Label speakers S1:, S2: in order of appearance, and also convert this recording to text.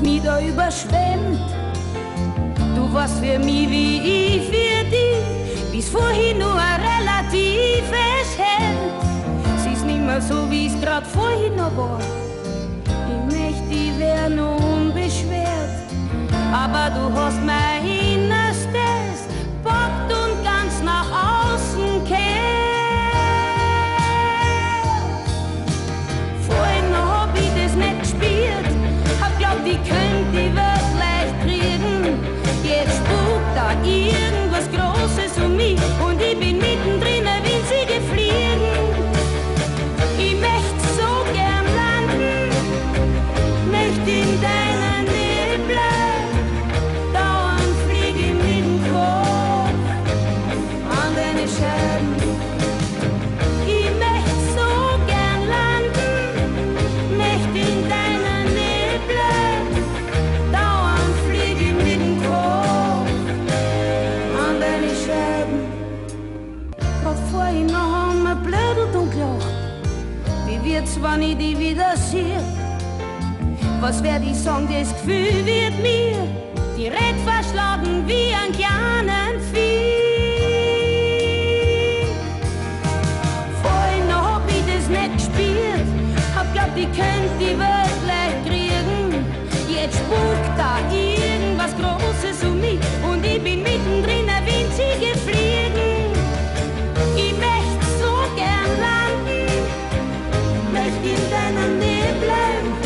S1: nieder überschwemmt. Du warst für mich wie ich für dich, bis vorhin nur ein relatives Hemd. Sie ist nimmer so, wie es grad vorhin noch war. Ich möchte, die wär nur unbeschwert, aber du hast mein wird's, wenn ich die wieder sehe? Was werd ich sagen, das Gefühl wird mir direkt verschlagen wie ein Vieh. die könnt die Welt leicht kriegen. Jetzt spukt da irgendwas Großes um mich und ich bin mittendrin ein winzige Fliegen. Ich möchte so gern landen, möchte in deiner Nähe bleiben.